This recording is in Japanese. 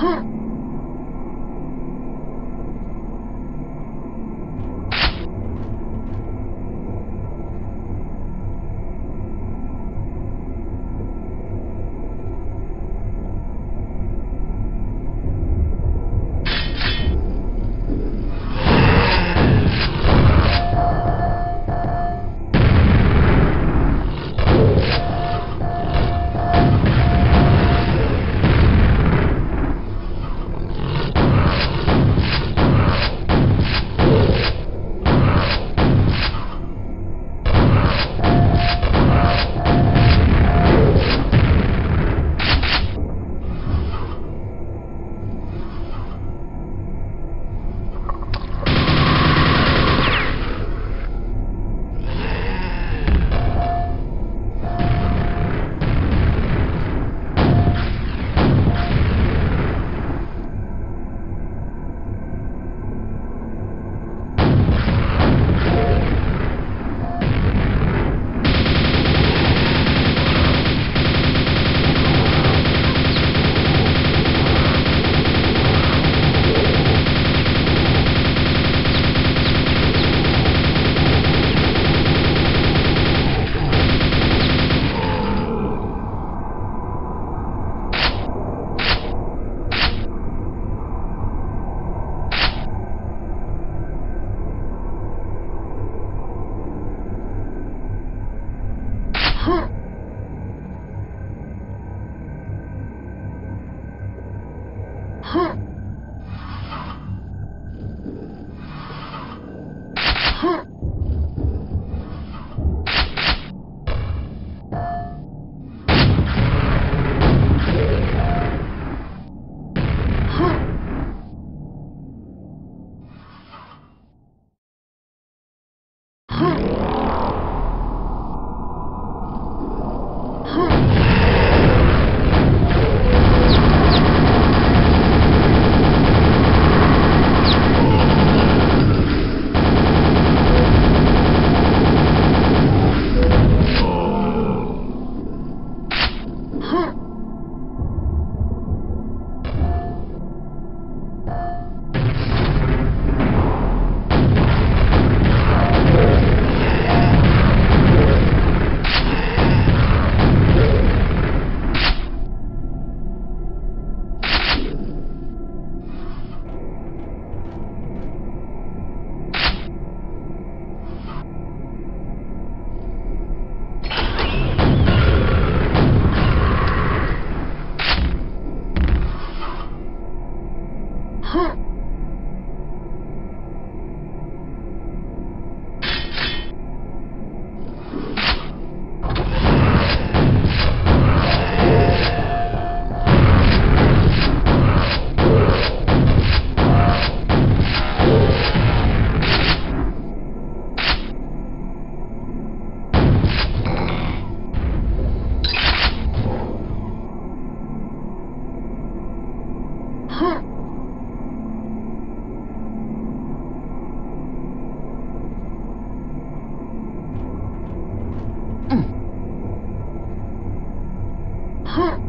は。哼 Huh. 哼